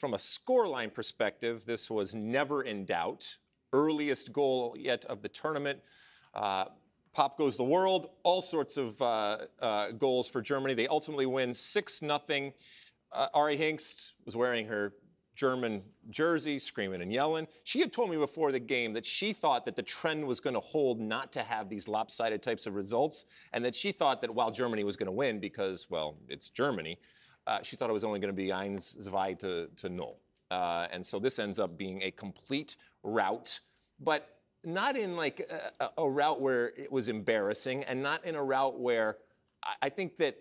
from a scoreline perspective, this was never in doubt. Earliest goal yet of the tournament. Uh, Pop goes the world, all sorts of uh, uh, goals for Germany. They ultimately win 6 0. Uh, Ari Hingst was wearing her German jersey, screaming and yelling. She had told me before the game that she thought that the trend was going to hold not to have these lopsided types of results, and that she thought that while Germany was going to win because, well, it's Germany, uh, she thought it was only going to be 1 2 to, to null. Uh, and so this ends up being a complete rout, but not in like a, a, route where it was embarrassing, and not in a route where I, I think that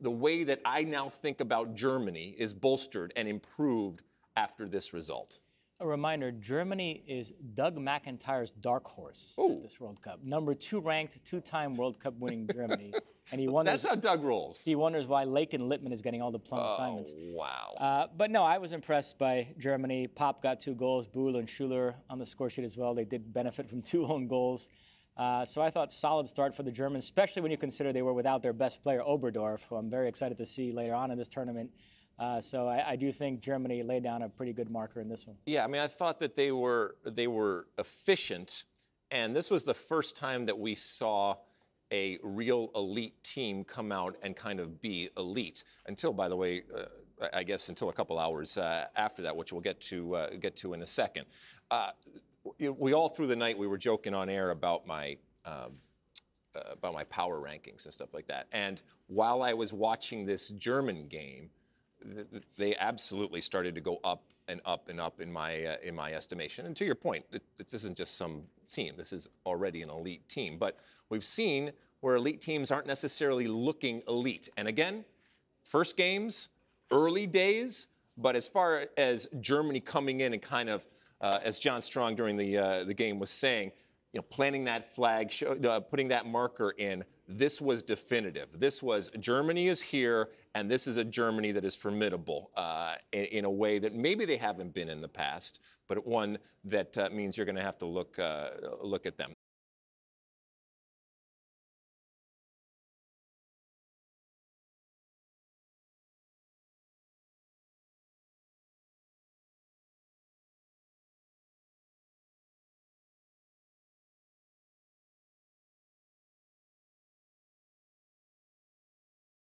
the way that I now think about Germany is bolstered and improved after this result. A reminder Germany is Doug McIntyre's dark horse Ooh. at this World Cup. Number two ranked, two time World Cup winning Germany. and he wonders. That's how Doug rolls. He wonders why Laken Littman is getting all the plum oh, assignments. Wow. Uh, but no, I was impressed by Germany. Popp got two goals, Buhl and Schuler on the score sheet as well. They did benefit from two own goals. Uh, so I thought solid start for the Germans, especially when you consider they were without their best player, Oberdorf, who I'm very excited to see later on in this tournament. Uh, so I, I, do think Germany laid down a pretty good marker in this one. Yeah, I mean, I thought that they were they were efficient, and this was the first time that we saw a real elite team come out and kind of be elite. Until, by the way, uh, I guess until a couple hours uh, after that, which we'll get to uh, get to in a second. Uh, we all through the night we were joking on air about my. Um, uh, about my power rankings and stuff like that. And while I was watching this German game, they absolutely started to go up and up and up in my uh, in my estimation. And to your point, it, this isn't just some team. This is already an elite team. But we've seen where elite teams aren't necessarily looking elite. And again, first games, early days. But as far as Germany coming in and kind of, uh, as John Strong during the uh, the game was saying, you know, planting that flag, show, uh, putting that marker in, this was definitive. This was Germany is here, and this is a Germany that is formidable uh, in, in, a way that maybe they haven't been in the past, but one that uh, means you're going to have to look uh, look at them.